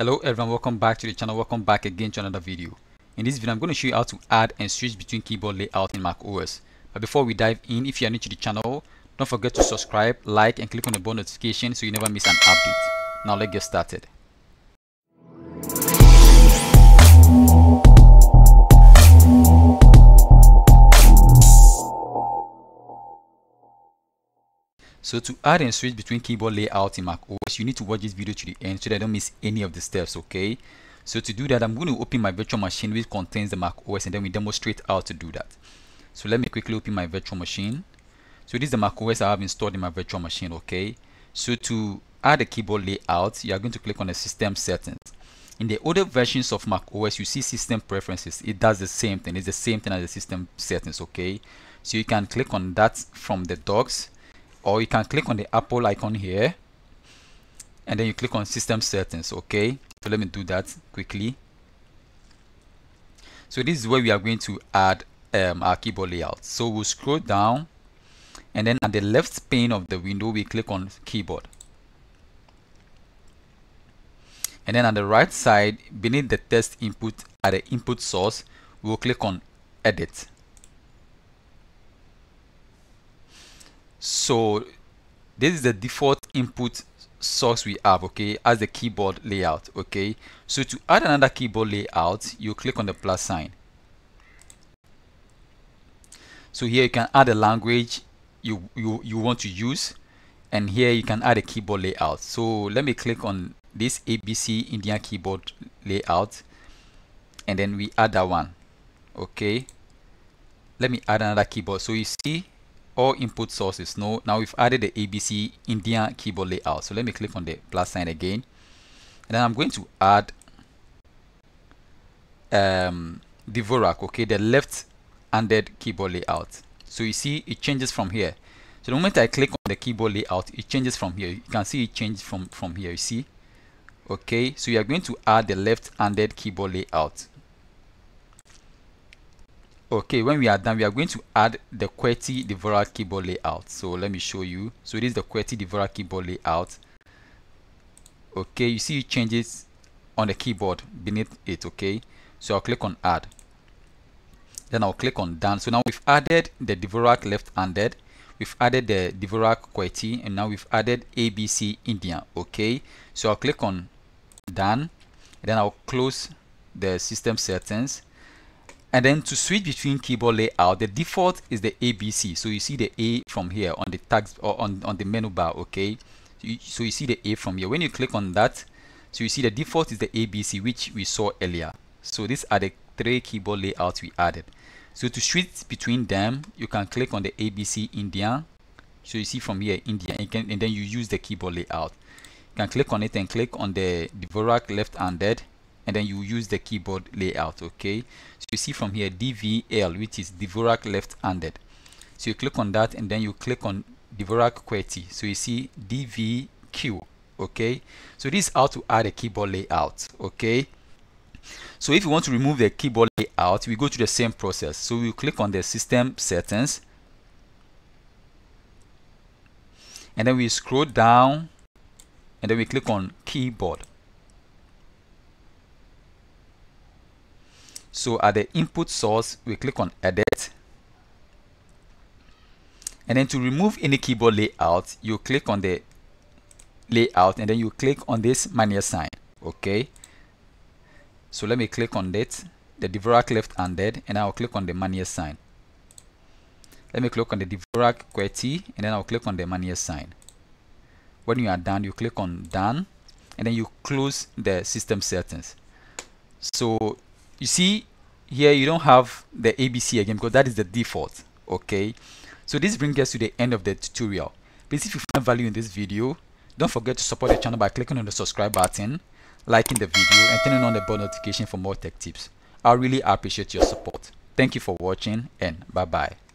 Hello everyone, welcome back to the channel. Welcome back again to another video. In this video, I'm going to show you how to add and switch between keyboard layout in Mac OS. But before we dive in, if you are new to the channel, don't forget to subscribe, like, and click on the bell notification so you never miss an update. Now let's get started. So to add and switch between keyboard layout in Mac OS, you need to watch this video to the end so that I don't miss any of the steps, okay? So to do that, I'm going to open my virtual machine which contains the Mac OS and then we demonstrate how to do that. So let me quickly open my virtual machine. So this is the Mac OS I have installed in my virtual machine, okay? So to add a keyboard layout, you are going to click on the system settings. In the older versions of Mac OS, you see system preferences. It does the same thing. It's the same thing as the system settings, okay? So you can click on that from the docs or you can click on the Apple icon here and then you click on system settings okay? So let me do that quickly. So this is where we are going to add um, our keyboard layout. So we'll scroll down and then at the left pane of the window we click on keyboard. And then on the right side beneath the text input at the input source we'll click on edit so this is the default input source we have okay as the keyboard layout okay? So to add another keyboard layout you click on the plus sign. So here you can add a language you you, you want to use and here you can add a keyboard layout. So let me click on this ABC Indian keyboard layout and then we add that one okay? Let me add another keyboard. So you see all input sources. No now we've added the abc indian keyboard layout. So let me click on the plus sign again. And then i'm going to add um Dvorak, okay the left-handed keyboard layout. So you see it changes from here. So the moment i click on the keyboard layout it changes from here. You can see it changes from from here you see? Okay so you are going to add the left-handed keyboard layout okay when we are done we are going to add the QWERTY Dvorak keyboard layout. So let me show you. So this is the QWERTY Dvorak keyboard layout. Okay you see it changes on the keyboard beneath it okay? So I'll click on add. Then I'll click on done. So now we've added the Dvorak left-handed. We've added the Dvorak QWERTY and now we've added ABC India okay? So I'll click on done. Then I'll close the system settings and then to switch between keyboard layout the default is the ABC so you see the A from here on the tags or on, on the menu bar okay? So you, so you see the A from here. When you click on that so you see the default is the ABC which we saw earlier. So these are the three keyboard layouts we added. So to switch between them you can click on the ABC India. So you see from here India. And, can, and then you use the keyboard layout. You can click on it and click on the Dvorak left-handed and then you use the keyboard layout okay? So you see from here DVL which is Dvorak left-handed. So you click on that and then you click on Dvorak QWERTY. So you see DVQ okay? So this is how to add a keyboard layout okay? So if you want to remove the keyboard layout we go to the same process. So we click on the system settings. And then we scroll down and then we click on keyboard so at the input source we click on edit. And then to remove any keyboard layout you click on the layout and then you click on this minus sign okay? So let me click on that the Dvorak left-handed and I'll click on the minus sign. Let me click on the Dvorak QWERTY and then I'll click on the minus sign. When you are done you click on done and then you close the system settings. So you see here you don't have the ABC again because that is the default okay? So this brings us to the end of the tutorial. Please if you find value in this video don't forget to support the channel by clicking on the subscribe button liking the video and turning on the bell notification for more tech tips. I really appreciate your support. Thank you for watching and bye bye